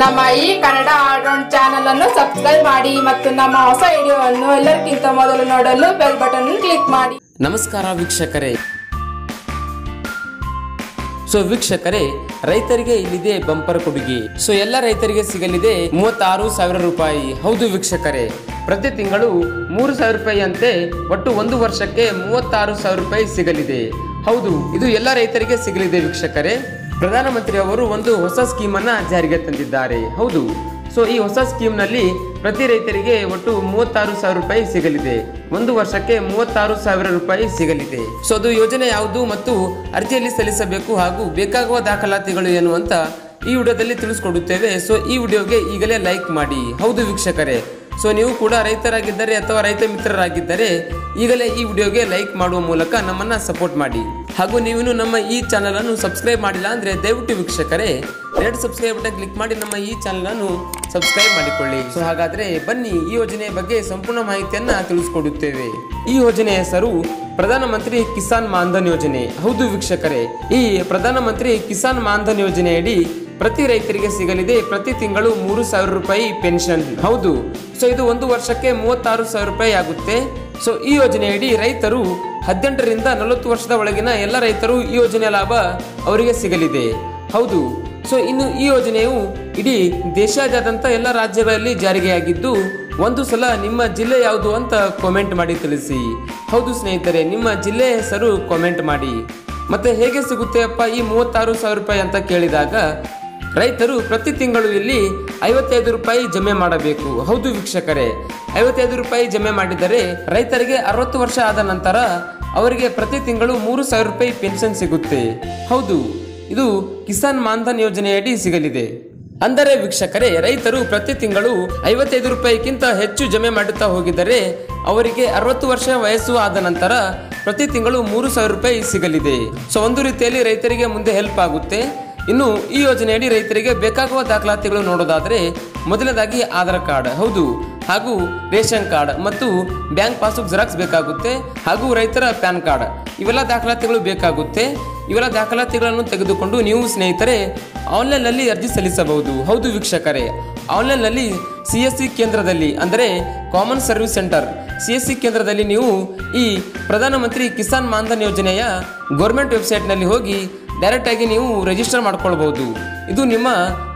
ನಮ್ಮ ಈ Kannada all-round channel ಅನ್ನು ಸಬ್ಸ್ಕ್ರೈಬ್ ಮಾಡಿ ಮತ್ತು ನಮ್ಮ ಹೊಸ ವಿಡಿಯೋವನ್ನು ಎಲ್ಲರಿಗಿಂತ ಮೊದಲು ನೋಡಲು ಬೆಲ್ ಬಟನ್ ಕ್ಲಿಕ್ ಮಾಡಿ. ನಮಸ್ಕಾರ ವೀಕ್ಷಕರೇ. ಸೊ ವೀಕ್ಷಕರೇ, ರೈತರಿಗೆ ಇಲ್ಲಿದೆ ಬಂಪರ್ ಕೊಡುಗೆ. ಸೊ ಎಲ್ಲ ರೈತರಿಗೆ ಸಿಗಲಿದೆ ಮೂವತ್ತಾರು ಸಾವಿರ ರೂಪಾಯಿ. ಹೌದು ವೀಕ್ಷಕರೇ, ಪ್ರತಿ ತಿಂಗಳು ಮೂರು ಸಾವಿರ ರೂಪಾಯಿ ಅಂತೆ ಒಟ್ಟು ಒಂದು ವರ್ಷಕ್ಕೆ ಮೂವತ್ತಾರು ಸಾವಿರ ರೂಪಾಯಿ ಸಿಗಲಿದೆ. ಹೌದು, ಇದು ಎಲ್ಲ ರೈತರಿಗೆ ಸಿಗಲಿದೆ ವೀಕ್ಷಕರೇ. ಪ್ರಧಾನಮಂತ್ರಿ ಅವರು ಒಂದು ಹೊಸ ಸ್ಕೀಮ್ ಅನ್ನ ಜಾರಿಗೆ ತಂದಿದ್ದಾರೆ. ಹೌದು. ಸೊ, ಈ ಹೊಸ ಸ್ಕೀಮ್ನಲ್ಲಿ ಪ್ರತಿ ರೈತರಿಗೆ ಒಟ್ಟು ಮೂವತ್ತಾರು ಸಾವಿರ ರೂಪಾಯಿ ಸಿಗಲಿದೆ. ಒಂದು ವರ್ಷಕ್ಕೆ ಮೂವತ್ತಾರು ಸಾವಿರ ರೂಪಾಯಿ ಸಿಗಲಿದೆ. ಸೊ, ಅದು ಯೋಜನೆ ಯಾವುದು ಮತ್ತು ಅರ್ಜಿಯಲ್ಲಿ ಸಲ್ಲಿಸಬೇಕು ಹಾಗೂ ಬೇಕಾಗುವ ದಾಖಲಾತಿಗಳು ಏನು ಅಂತ ಈ ವಿಡಿಯೋದಲ್ಲಿ ತಿಳಿಸ್ಕೊಡುತ್ತೇವೆ. ಸೊ, ಈ ವಿಡಿಯೋಗೆ ಈಗಲೇ ಲೈಕ್ ಮಾಡಿ. ಹೌದು, ವೀಕ್ಷಕರೇ. ಸೊ ನೀವು ಕೂಡ ರೈತರಾಗಿದ್ದರೆ ಅಥವಾ ರೈತ ಮಿತ್ರರಾಗಿದ್ದರೆ ಈಗಲೇ ಈ ವಿಡಿಯೋಗೆ ಲೈಕ್ ಮಾಡುವ ಮೂಲಕ ನಮ್ಮನ್ನು ಸಪೋರ್ಟ್ ಮಾಡಿ. ಹಾಗೂ ನೀವು ನಮ್ಮ ಈ ಚಾನಲ್ ಅನ್ನು ಸಬ್ಸ್ಕ್ರೈಬ್ ಮಾಡಿಲ್ಲ ಅಂದ್ರೆ ದಯವಿಟ್ಟು ವೀಕ್ಷಕರೇ ರೆಡ್ ಸಬ್ಸ್ಕ್ರೈಬ್ ಬಟನ್ ಕ್ಲಿಕ್ ಮಾಡಿ ನಮ್ಮ ಈ ಚಾನಲ್ ಅನ್ನು ಸಬ್ಸ್ಕ್ರೈಬ್ ಮಾಡಿಕೊಳ್ಳಿ. ಸೊ ಹಾಗಾದ್ರೆ ಬನ್ನಿ ಈ ಯೋಜನೆಯ ಬಗ್ಗೆ ಸಂಪೂರ್ಣ ಮಾಹಿತಿಯನ್ನು ತಿಳಿಸ್ಕೊಡುತ್ತೇವೆ. ಈ ಯೋಜನೆಯ ಹೆಸರು ಪ್ರಧಾನಮಂತ್ರಿ ಕಿಸಾನ್ ಮಾನ್ಧನ್ ಯೋಜನೆ. ಹೌದು ವೀಕ್ಷಕರೇ, ಈ ಪ್ರಧಾನಮಂತ್ರಿ ಕಿಸಾನ್ ಮಾನ್ಧನ್ ಯೋಜನೆಯಡಿ ಪ್ರತಿ ರೈತರಿಗೆ ಸಿಗಲಿದೆ. ಪ್ರತಿ ತಿಂಗಳು ಮೂರು ಸಾವಿರ ರೂಪಾಯಿ ಪೆನ್ಷನ್ ಹೌದು. ಸೊ ಇದು ಒಂದು ವರ್ಷಕ್ಕೆ ಮೂವತ್ತಾರು ಸಾವಿರ ರೂಪಾಯಿ ಆಗುತ್ತೆ. ಸೊ ಈ ಯೋಜನೆಯಡಿ ರೈತರು ಹದಿನೆಂಟರಿಂದ ನಲವತ್ತು ವರ್ಷದ ಒಳಗಿನ ಎಲ್ಲ ರೈತರು ಈ ಯೋಜನೆಯ ಲಾಭ ಅವರಿಗೆ ಸಿಗಲಿದೆ. ಹೌದು. ಸೊ ಇನ್ನು ಈ ಯೋಜನೆಯು ಇಡೀ ದೇಶಾದ್ಯಂತ ಎಲ್ಲ ರಾಜ್ಯಗಳಲ್ಲಿ ಜಾರಿಗೆಯಾಗಿದ್ದು, ಒಂದು ಸಲ ನಿಮ್ಮ ಜಿಲ್ಲೆ ಯಾವುದು ಅಂತ ಕಾಮೆಂಟ್ ಮಾಡಿ ತಿಳಿಸಿ. ಹೌದು ಸ್ನೇಹಿತರೆ, ನಿಮ್ಮ ಜಿಲ್ಲೆ ಹೆಸರು ಕಾಮೆಂಟ್ ಮಾಡಿ. ಮತ್ತೆ ಹೇಗೆ ಸಿಗುತ್ತೆ ಅಪ್ಪ ಈ ಮೂವತ್ತಾರು ಸಾವಿರ ರೂಪಾಯಿ ಅಂತ ಕೇಳಿದಾಗ ರೈತರು ಪ್ರತಿ ತಿಂಗಳು ಇಲ್ಲಿ ಐವತ್ತೈದು ರೂಪಾಯಿ ಜಮೆ ಮಾಡಬೇಕು. ಹೌದು ವೀಕ್ಷಕರೇ, ಐವತ್ತೈದು ರೂಪಾಯಿ ಜಮೆ ಮಾಡಿದರೆ ರೈತರಿಗೆ ಅರವತ್ತು ವರ್ಷ ಆದ ನಂತರ ಅವರಿಗೆ ಪ್ರತಿ ತಿಂಗಳು ಮೂರು ಸಾವಿರ ರೂಪಾಯಿ ಪೆನ್ಷನ್ ಸಿಗುತ್ತೆ. ಹೌದು, ಇದು ಕಿಸಾನ್ ಮಾನ್ಧನ್ ಯೋಜನೆಯಡಿ ಸಿಗಲಿದೆ. ಅಂದರೆ ವೀಕ್ಷಕರೇ, ರೈತರು ಪ್ರತಿ ತಿಂಗಳು ಐವತ್ತೈದು ರೂಪಾಯಿಗಿಂತ ಹೆಚ್ಚು ಜಮೆ ಮಾಡುತ್ತಾ ಹೋಗಿದರೆ ಅವರಿಗೆ ಅರವತ್ತು ವರ್ಷ ವಯಸ್ಸು ಆದ ನಂತರ ಪ್ರತಿ ತಿಂಗಳು ಮೂರು ಸಾವಿರ ರೂಪಾಯಿ ಸಿಗಲಿದೆ. ಸೊ, ಒಂದು ರೀತಿಯಲ್ಲಿ ರೈತರಿಗೆ ಮುಂದೆ ಹೆಲ್ಪ್ ಆಗುತ್ತೆ. ಇನ್ನು ಈ ಯೋಜನೆಯಡಿ ರೈತರಿಗೆ ಬೇಕಾಗುವ ದಾಖಲಾತಿಗಳು ನೋಡೋದಾದರೆ ಮೊದಲನೇದಾಗಿ ಆಧಾರ್ ಕಾರ್ಡ್, ಹೌದು. ಹಾಗೂ ರೇಷನ್ ಕಾರ್ಡ್ ಮತ್ತು ಬ್ಯಾಂಕ್ ಪಾಸ್ಬುಕ್ ಜೆರಾಕ್ಸ್ ಬೇಕಾಗುತ್ತೆ ಹಾಗೂ ರೈತರ ಪ್ಯಾನ್ ಕಾರ್ಡ್. ಇವೆಲ್ಲ ದಾಖಲಾತಿಗಳು ಬೇಕಾಗುತ್ತೆ. ಇವೆಲ್ಲ ದಾಖಲಾತಿಗಳನ್ನು ತೆಗೆದುಕೊಂಡು ನೀವು ಸ್ನೇಹಿತರೆ ಆನ್ಲೈನ್ನಲ್ಲಿ ಅರ್ಜಿ ಸಲ್ಲಿಸಬಹುದು. ಹೌದು ವೀಕ್ಷಕರೇ. ಆನ್ಲೈನ್ನಲ್ಲಿ ಸಿ ಎಸ್ ಸಿ ಕೇಂದ್ರದಲ್ಲಿ, ಅಂದರೆ common service centre, C S C ಕೇಂದ್ರದಲ್ಲಿ ನೀವು ಈ ಪ್ರಧಾನಮಂತ್ರಿ ಕಿಸಾನ್ ಮಾನ್ಧನ್ ಯೋಜನೆಯ ಗೌರ್ಮೆಂಟ್ ವೆಬ್ಸೈಟ್ನಲ್ಲಿ ಹೋಗಿ ಡೈರೆಕ್ಟ್ ಆಗಿ ನೀವು ರಿಜಿಸ್ಟರ್ ಮಾಡ್ಕೊಳ್ಬೋದು. ಇದು ನಿಮ್ಮ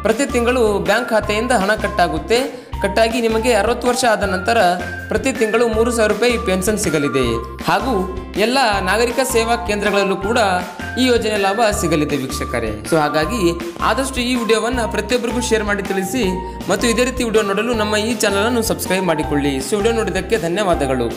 ಪ್ರತಿ ತಿಂಗಳು ಬ್ಯಾಂಕ್ ಖಾತೆಯಿಂದ ಹಣ ಕಟ್ಟಾಗುತ್ತೆ. ಕಟ್ಟಾಗಿ ನಿಮಗೆ ಅರವತ್ತು ವರ್ಷ ಆದ ನಂತರ ಪ್ರತಿ ತಿಂಗಳು ಮೂರು ಸಾವಿರ ರೂಪಾಯಿ ಪೆನ್ಷನ್ ಸಿಗಲಿದೆ. ಹಾಗೂ ಎಲ್ಲ ನಾಗರಿಕ ಸೇವಾ ಕೇಂದ್ರಗಳಲ್ಲೂ ಕೂಡ ಈ ಯೋಜನೆ ಲಾಭ ಸಿಗಲಿದೆ ವೀಕ್ಷಕರೇ. ಸೊ ಹಾಗಾಗಿ ಆದಷ್ಟು ಈ ವಿಡಿಯೋವನ್ನು ಪ್ರತಿಯೊಬ್ಬರಿಗೂ ಶೇರ್ ಮಾಡಿ ತಿಳಿಸಿ ಮತ್ತು ಇದೇ ರೀತಿ ವಿಡಿಯೋ ನೋಡಲು ನಮ್ಮ ಈ ಚಾನಲನ್ನು ಸಬ್ಸ್ಕ್ರೈಬ್ ಮಾಡಿಕೊಳ್ಳಿ. ಸೊ ವಿಡಿಯೋ ನೋಡಿದ್ದಕ್ಕೆ ಧನ್ಯವಾದಗಳು.